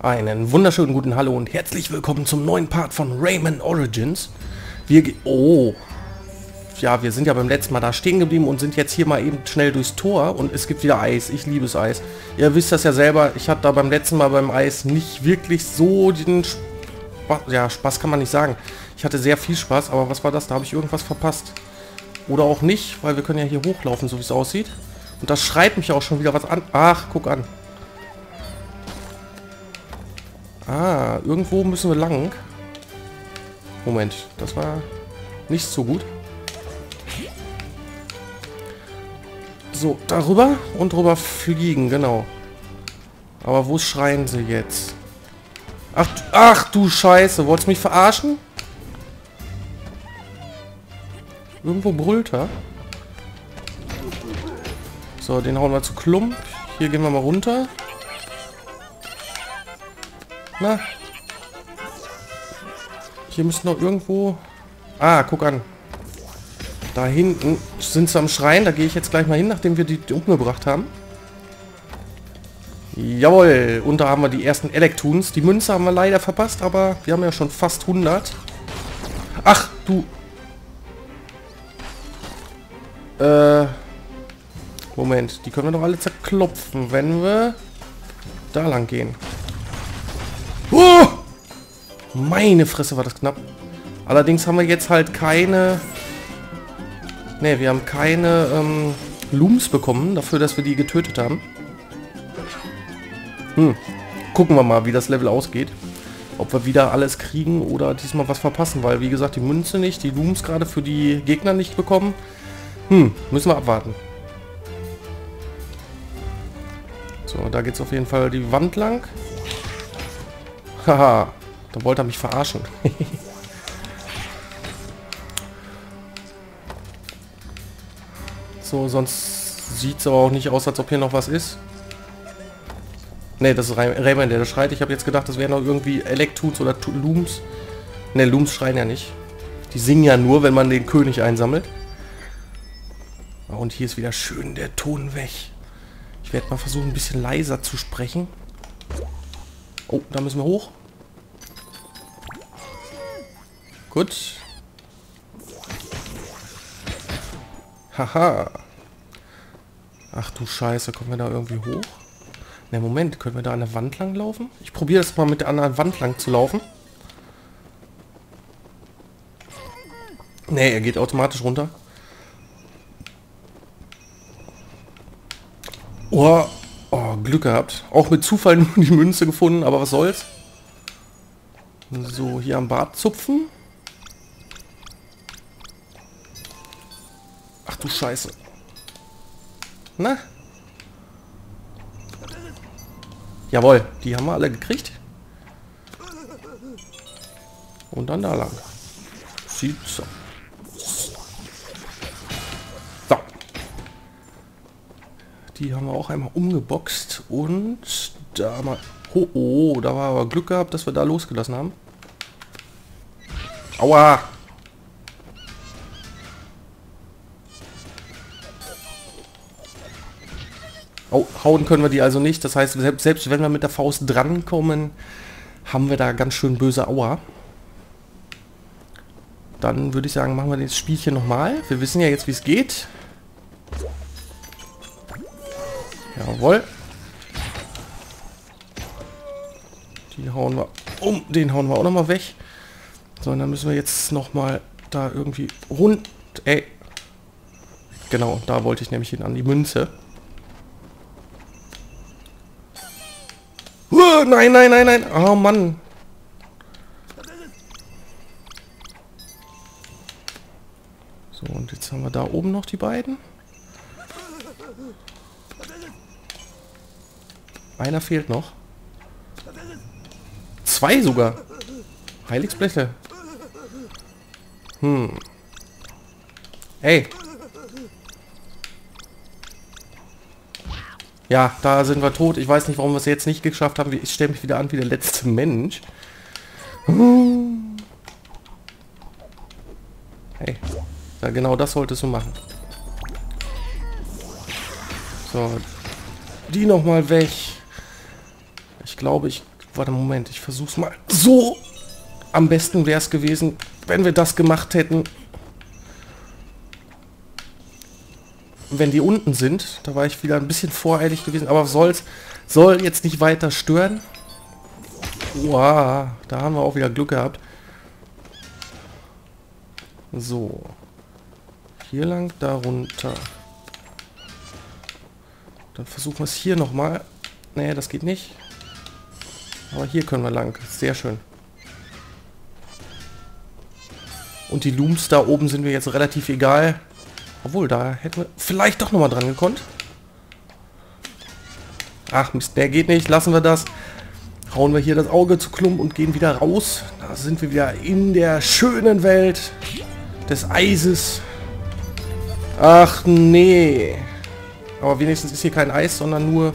Einen wunderschönen guten Hallo und herzlich willkommen zum neuen Part von Rayman Origins. Wir Oh. Ja, wir sind ja beim letzten Mal da stehen geblieben und sind jetzt hier mal eben schnell durchs Tor und es gibt wieder Eis. Ich liebe es Eis. Ihr wisst das ja selber, ich hatte da beim letzten Mal beim Eis nicht wirklich so den Spaß, ja, Spaß kann man nicht sagen. Ich hatte sehr viel Spaß, aber was war das? Da habe ich irgendwas verpasst. Oder auch nicht, weil wir können ja hier hochlaufen, so wie es aussieht. Und das schreit mich auch schon wieder was an. Ach, guck an. Ah, irgendwo müssen wir lang. Moment, das war nicht so gut. So, darüber und drüber fliegen, genau. Aber wo schreien sie jetzt? Ach, ach du Scheiße, wolltest du mich verarschen? Irgendwo brüllt er. So, den hauen wir zu Klump. Hier gehen wir mal runter. Na. Hier müssen noch irgendwo... Ah, guck an. Da hinten sind sie am Schrein. Da gehe ich jetzt gleich mal hin, nachdem wir die, die umgebracht haben. Jawohl. Und da haben wir die ersten Elektuns. Die Münze haben wir leider verpasst, aber wir haben ja schon fast 100. Ach, du... Äh... Moment, die können wir doch alle zerklopfen, wenn wir da lang gehen. Oh! Meine Fresse war das knapp. Allerdings haben wir jetzt halt keine... Ne, wir haben keine ähm, Looms bekommen, dafür, dass wir die getötet haben. Hm. Gucken wir mal, wie das Level ausgeht. Ob wir wieder alles kriegen oder diesmal was verpassen, weil wie gesagt, die Münze nicht, die Looms gerade für die Gegner nicht bekommen. Hm, müssen wir abwarten. So, da geht es auf jeden Fall die Wand lang. Haha, da wollte er mich verarschen. so, sonst sieht es aber auch nicht aus, als ob hier noch was ist. Ne, das ist Rayman, der da schreit. Ich habe jetzt gedacht, das wären noch irgendwie Elektuns oder Looms. Ne, Looms schreien ja nicht. Die singen ja nur, wenn man den König einsammelt. Und hier ist wieder schön der Ton weg. Ich werde mal versuchen, ein bisschen leiser zu sprechen. Oh, da müssen wir hoch. Gut. Haha. Ach du Scheiße, kommen wir da irgendwie hoch? Ne, Moment, können wir da an der Wand lang laufen? Ich probiere das mal mit der anderen Wand lang zu laufen. Ne, er geht automatisch runter. Oh, oh, Glück gehabt. Auch mit Zufall nur die Münze gefunden, aber was soll's. So, hier am Bart zupfen. Du Scheiße. Na? Jawohl, die haben wir alle gekriegt. Und dann da lang. Sieht so. Die haben wir auch einmal umgeboxt und da mal... Oh, oh, da war aber Glück gehabt, dass wir da losgelassen haben. Aua! Hauen können wir die also nicht. Das heißt, selbst, selbst wenn wir mit der Faust drankommen, haben wir da ganz schön böse Aua. Dann würde ich sagen, machen wir das Spielchen nochmal. Wir wissen ja jetzt, wie es geht. Jawohl. Die hauen wir um. Den hauen wir auch noch mal weg. So, und dann müssen wir jetzt noch mal da irgendwie rund... Ey. Genau, da wollte ich nämlich hin an die Münze. Nein, nein, nein, nein. Oh Mann. So, und jetzt haben wir da oben noch die beiden. Einer fehlt noch. Zwei sogar. Heiligsbleche. Hm. Hey. Ja, da sind wir tot. Ich weiß nicht, warum wir es jetzt nicht geschafft haben. Ich stelle mich wieder an wie der letzte Mensch. Hey. Ja, genau das solltest du machen. So. Die nochmal weg. Ich glaube, ich Warte, Moment, ich versuch's mal. So! Am besten wäre es gewesen, wenn wir das gemacht hätten. Wenn die unten sind, da war ich wieder ein bisschen voreilig gewesen, aber soll's, soll jetzt nicht weiter stören. Wow, da haben wir auch wieder Glück gehabt. So. Hier lang, da runter. Dann versuchen wir es hier nochmal. Nee, das geht nicht. Aber hier können wir lang. Sehr schön. Und die Looms da oben sind wir jetzt relativ egal. Obwohl, da hätten wir vielleicht doch nochmal dran gekonnt. Ach Mist, der geht nicht. Lassen wir das. Hauen wir hier das Auge zu Klump und gehen wieder raus. Da sind wir wieder in der schönen Welt des Eises. Ach nee. Aber wenigstens ist hier kein Eis, sondern nur...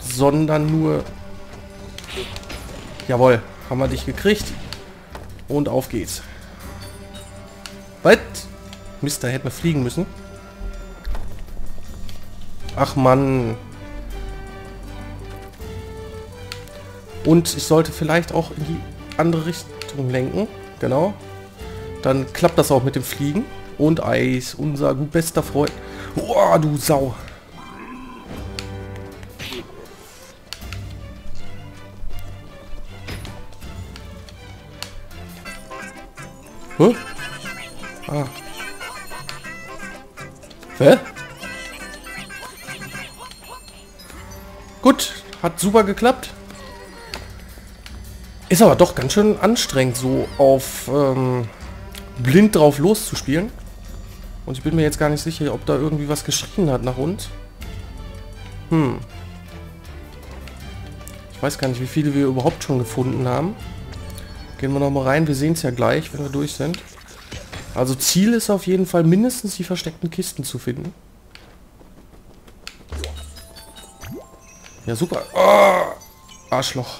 Sondern nur... Jawohl, haben wir dich gekriegt. Und auf geht's. Was? Mist, da hätten wir fliegen müssen. Ach Mann. Und ich sollte vielleicht auch in die andere Richtung lenken. Genau. Dann klappt das auch mit dem Fliegen. Und Eis, unser bester Freund. Oh, du Sau. Gut, hat super geklappt. Ist aber doch ganz schön anstrengend, so auf ähm, blind drauf loszuspielen. Und ich bin mir jetzt gar nicht sicher, ob da irgendwie was geschrien hat nach uns. Hm. Ich weiß gar nicht, wie viele wir überhaupt schon gefunden haben. Gehen wir noch mal rein. Wir sehen es ja gleich, wenn wir durch sind. Also Ziel ist auf jeden Fall mindestens die versteckten Kisten zu finden. Ja, super. Oh, Arschloch.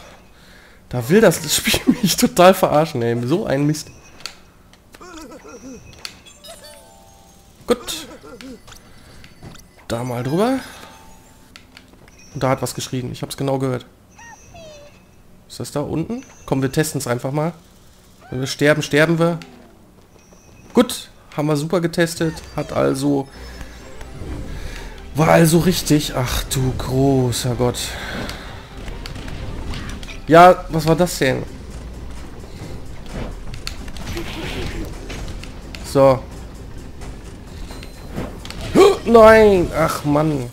Da will das Spiel mich total verarschen, ey. So ein Mist. Gut. Da mal drüber. Und da hat was geschrien. Ich habe es genau gehört. Ist das da unten? Komm, wir testen es einfach mal. Wenn wir sterben, sterben wir. Gut, haben wir super getestet. Hat also... War also richtig. Ach du großer Gott. Ja, was war das denn? So. Nein! Ach Mann.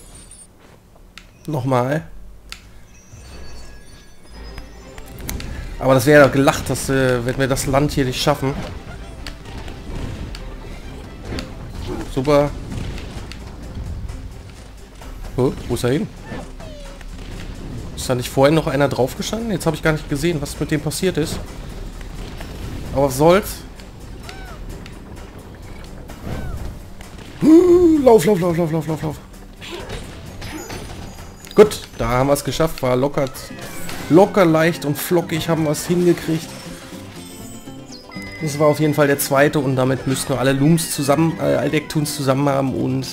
Nochmal. Aber das wäre ja gelacht, dass äh, wenn wir das Land hier nicht schaffen. Super. Wo ist er hin? Ist da nicht vorhin noch einer drauf gestanden? Jetzt habe ich gar nicht gesehen, was mit dem passiert ist. Aber was soll's? Lauf, lauf, lauf, lauf, lauf, lauf, lauf. Gut, da haben wir es geschafft. War locker, locker leicht und flockig haben wir es hingekriegt. Das war auf jeden Fall der zweite und damit müssten wir alle Looms zusammen, äh, Aldektuns zusammen haben und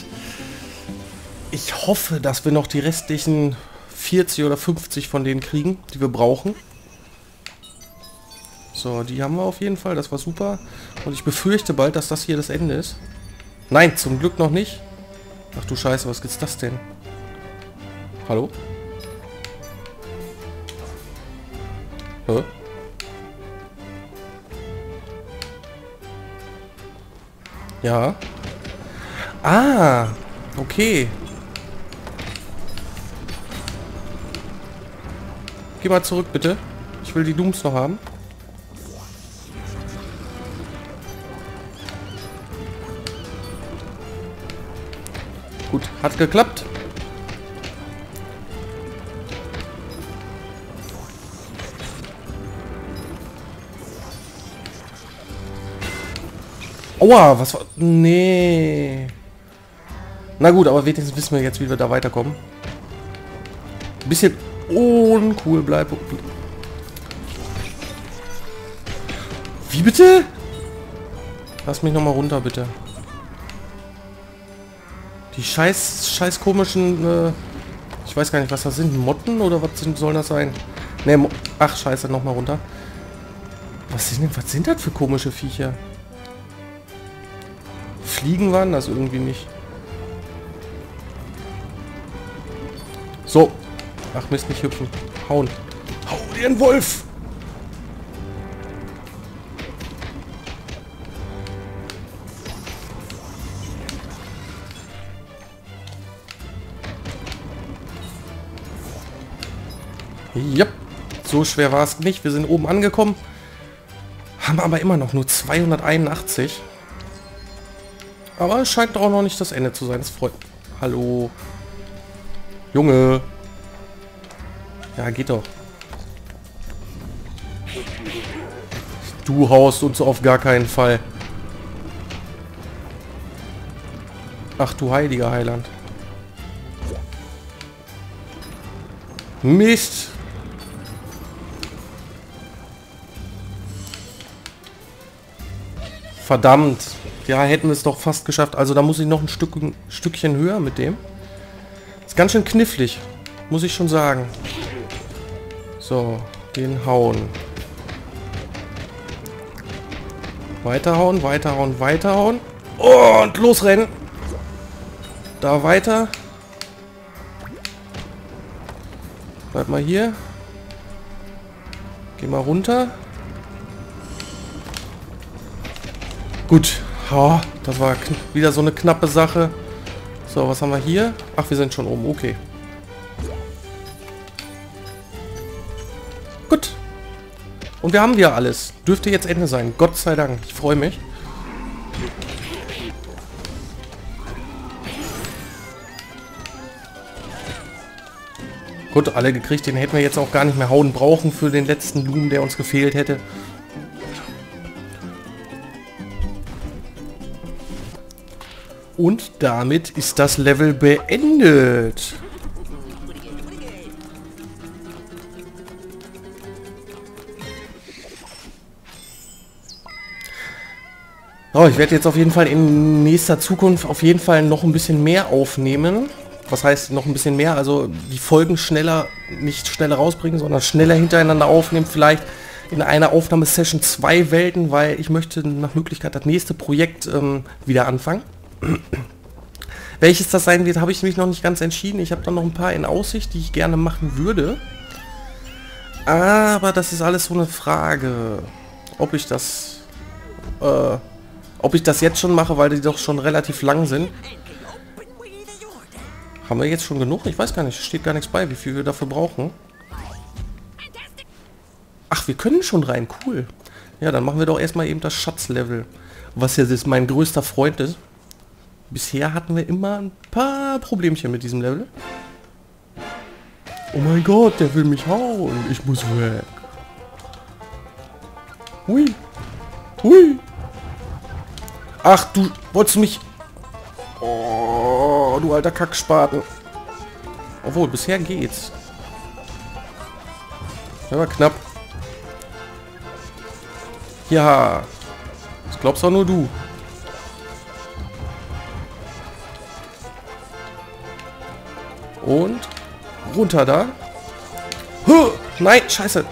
ich hoffe, dass wir noch die restlichen 40 oder 50 von denen kriegen, die wir brauchen. So, die haben wir auf jeden Fall, das war super. Und ich befürchte bald, dass das hier das Ende ist. Nein, zum Glück noch nicht. Ach du Scheiße, was gibt's das denn? Hallo? Hä? Ja. Ah, okay. Geh mal zurück, bitte. Ich will die Dooms noch haben. Gut, hat geklappt. Aua, was war... Nee. Na gut, aber wenigstens wissen wir jetzt, wie wir da weiterkommen. Ein bisschen uncool bleibt. Wie bitte? Lass mich noch mal runter, bitte. Die scheiß, scheiß komischen... Äh ich weiß gar nicht, was das sind. Motten oder was sind, soll das sein? Ne, ach scheiße, nochmal runter. Was sind, denn, was sind das für komische Viecher? Fliegen waren das irgendwie nicht. So. Ach Mist, nicht hüpfen. Hauen. Hau dir einen Wolf! Ja, so schwer war es nicht. Wir sind oben angekommen. Haben aber immer noch nur 281. Aber es scheint auch noch nicht das Ende zu sein. Das freut... Hallo. Junge. Ja, geht doch. Du haust uns auf gar keinen Fall. Ach du heiliger Heiland. Mist. Verdammt. Ja, hätten wir es doch fast geschafft. Also da muss ich noch ein Stück, ein Stückchen höher mit dem. Ist ganz schön knifflig. Muss ich schon sagen. So, den hauen. Weiterhauen, weiterhauen, weiterhauen. Und losrennen. Da weiter. Bleib mal hier. Geh mal runter. Gut. Oh, das war wieder so eine knappe Sache. So, was haben wir hier? Ach, wir sind schon oben. Okay. Und wir haben ja alles. Dürfte jetzt Ende sein. Gott sei Dank. Ich freue mich. Gut, alle gekriegt. Den hätten wir jetzt auch gar nicht mehr hauen brauchen für den letzten Blumen, der uns gefehlt hätte. Und damit ist das Level beendet. Oh, ich werde jetzt auf jeden Fall in nächster Zukunft auf jeden Fall noch ein bisschen mehr aufnehmen. Was heißt noch ein bisschen mehr? Also die Folgen schneller, nicht schneller rausbringen, sondern schneller hintereinander aufnehmen. Vielleicht in einer Aufnahmesession zwei Welten, weil ich möchte nach Möglichkeit das nächste Projekt ähm, wieder anfangen. Welches das sein wird, habe ich mich noch nicht ganz entschieden. Ich habe da noch ein paar in Aussicht, die ich gerne machen würde. Aber das ist alles so eine Frage, ob ich das, äh, ob ich das jetzt schon mache, weil die doch schon relativ lang sind. Haben wir jetzt schon genug? Ich weiß gar nicht, steht gar nichts bei, wie viel wir dafür brauchen. Ach, wir können schon rein, cool. Ja, dann machen wir doch erstmal eben das Schatzlevel, was ja jetzt mein größter Freund ist. Bisher hatten wir immer ein paar Problemchen mit diesem Level. Oh mein Gott, der will mich hauen. Ich muss weg. Hui. Hui. Ach, du wolltest mich... Oh, du alter Kackspaten. Obwohl, bisher geht's. Aber knapp. Ja. Das glaubst auch nur du. Und runter da. Huh, nein, scheiße.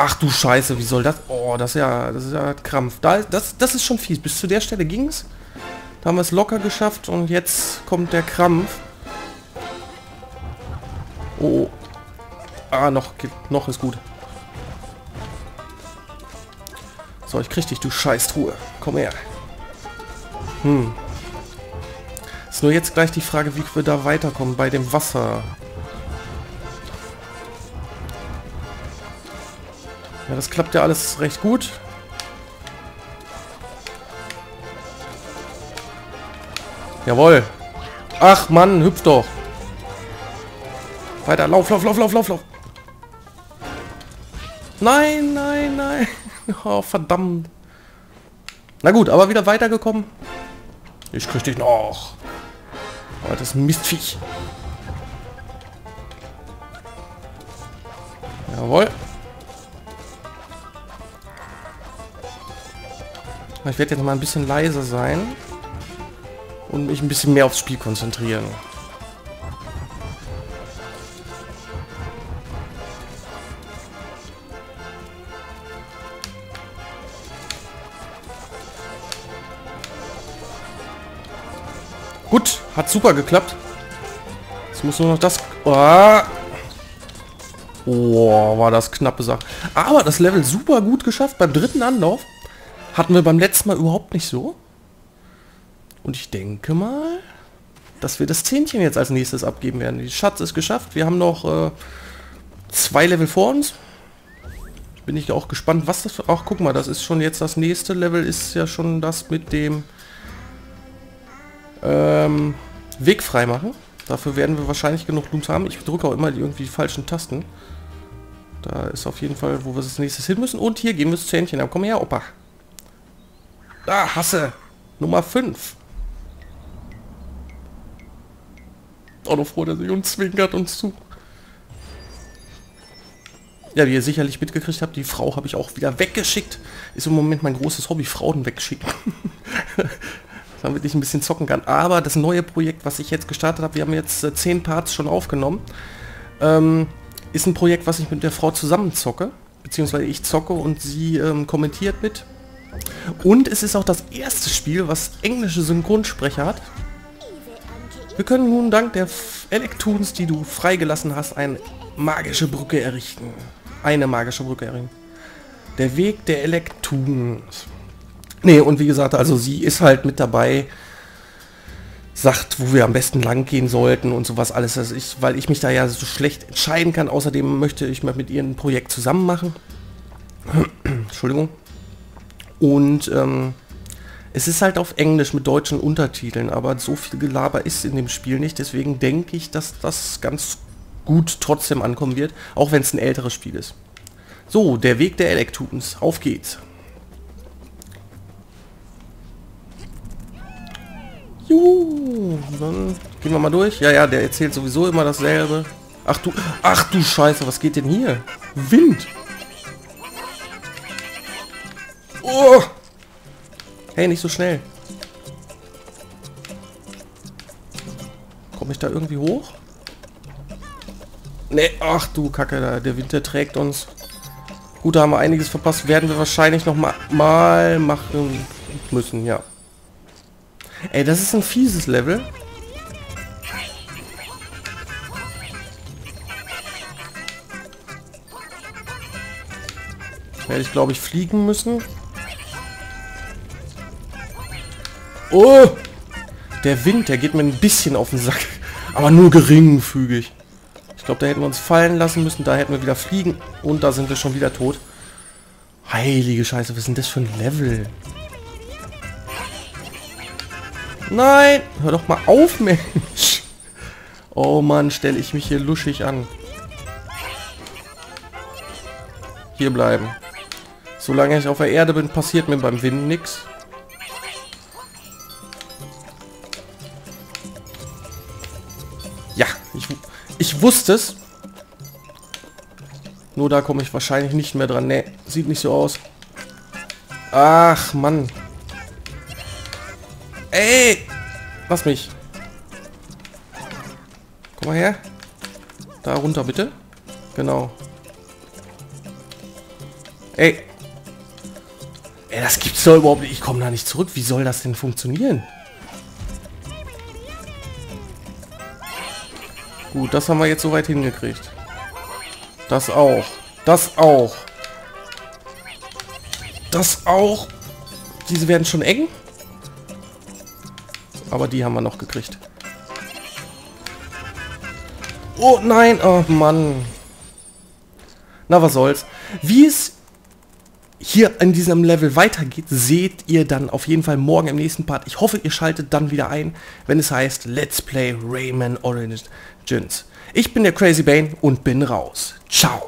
Ach du Scheiße, wie soll das? Oh, das ist ja, das ist ja Krampf. Da, das, das ist schon fies. Bis zu der Stelle ging es. Da haben wir es locker geschafft und jetzt kommt der Krampf. Oh. Ah, noch, noch ist gut. So, ich krieg dich, du Scheißtruhe. Komm her. Hm. Ist nur jetzt gleich die Frage, wie wir da weiterkommen bei dem Wasser. Ja, das klappt ja alles recht gut. Jawohl. Ach Mann, hüpf doch. Weiter, lauf, lauf, lauf, lauf, lauf, lauf. Nein, nein, nein. Oh, verdammt. Na gut, aber wieder weitergekommen. Ich krieg dich noch. Oh, das Mistviech. Jawohl. Ich werde jetzt mal ein bisschen leiser sein und mich ein bisschen mehr aufs Spiel konzentrieren. Gut, hat super geklappt. Jetzt muss nur noch das... Ah. Oh, war das knappe Sache. Aber das Level super gut geschafft beim dritten Anlauf hatten wir beim letzten Mal überhaupt nicht so. Und ich denke mal, dass wir das Zähnchen jetzt als nächstes abgeben werden. Die Schatz ist geschafft. Wir haben noch äh, zwei Level vor uns. Bin ich auch gespannt, was das. Ach, guck mal, das ist schon jetzt das nächste Level. Ist ja schon das mit dem ähm, Weg freimachen. Dafür werden wir wahrscheinlich genug Looms haben. Ich drücke auch immer die irgendwie die falschen Tasten. Da ist auf jeden Fall, wo wir das nächstes hin müssen. Und hier gehen wir das Zähnchen ab. Komm her, Opa. Da, hasse. Nummer 5. Auch noch froh, dass ich uns zwinkert uns zu. Ja, wie ihr sicherlich mitgekriegt habt, die Frau habe ich auch wieder weggeschickt. Ist im Moment mein großes Hobby, Frauen wegschicken. damit ich ein bisschen zocken kann. Aber das neue Projekt, was ich jetzt gestartet habe, wir haben jetzt äh, zehn Parts schon aufgenommen, ähm, ist ein Projekt, was ich mit der Frau zusammen zocke. Beziehungsweise ich zocke und sie ähm, kommentiert mit. Und es ist auch das erste Spiel, was englische Synchronsprecher hat. Wir können nun dank der Electoons, die du freigelassen hast, eine magische Brücke errichten. Eine magische Brücke errichten. Der Weg der Electoons. Nee, und wie gesagt, also sie ist halt mit dabei, sagt, wo wir am besten lang gehen sollten und sowas alles. Also ich, weil ich mich da ja so schlecht entscheiden kann. Außerdem möchte ich mal mit ihr ein Projekt zusammen machen. Entschuldigung. Und ähm, es ist halt auf Englisch mit deutschen Untertiteln, aber so viel Gelaber ist in dem Spiel nicht. Deswegen denke ich, dass das ganz gut trotzdem ankommen wird, auch wenn es ein älteres Spiel ist. So, der Weg der Elektrons. Auf geht's. Juhu, dann gehen wir mal durch. Ja, ja, der erzählt sowieso immer dasselbe. Ach du, ach du Scheiße, was geht denn hier? Wind. Oh. Hey, nicht so schnell. Komme ich da irgendwie hoch? Ne, ach du Kacke, der Winter trägt uns. Gut, da haben wir einiges verpasst. Werden wir wahrscheinlich noch mal, mal machen müssen, ja. Ey, das ist ein fieses Level. Werde ich, glaube ich, fliegen müssen. Oh! Der Wind, der geht mir ein bisschen auf den Sack. Aber nur geringfügig. Ich glaube, da hätten wir uns fallen lassen müssen. Da hätten wir wieder fliegen. Und da sind wir schon wieder tot. Heilige Scheiße, was ist denn das für ein Level? Nein! Hör doch mal auf, Mensch! Oh Mann, stelle ich mich hier luschig an. Hier bleiben. Solange ich auf der Erde bin, passiert mir beim Wind nichts. Ich, ich wusste es. Nur da komme ich wahrscheinlich nicht mehr dran. Ne, sieht nicht so aus. Ach, Mann. Ey! Lass mich. Komm mal her. Da runter, bitte. Genau. Ey. Ey, das gibt's doch überhaupt nicht. Ich komme da nicht zurück. Wie soll das denn funktionieren? Gut, das haben wir jetzt soweit hingekriegt. Das auch. Das auch. Das auch. Diese werden schon eng. Aber die haben wir noch gekriegt. Oh nein, oh Mann. Na, was soll's. Wie es hier in diesem Level weitergeht, seht ihr dann auf jeden Fall morgen im nächsten Part. Ich hoffe, ihr schaltet dann wieder ein, wenn es heißt Let's Play Rayman Origins. Ich bin der Crazy Bane und bin raus. Ciao.